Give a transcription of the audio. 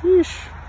Sheesh.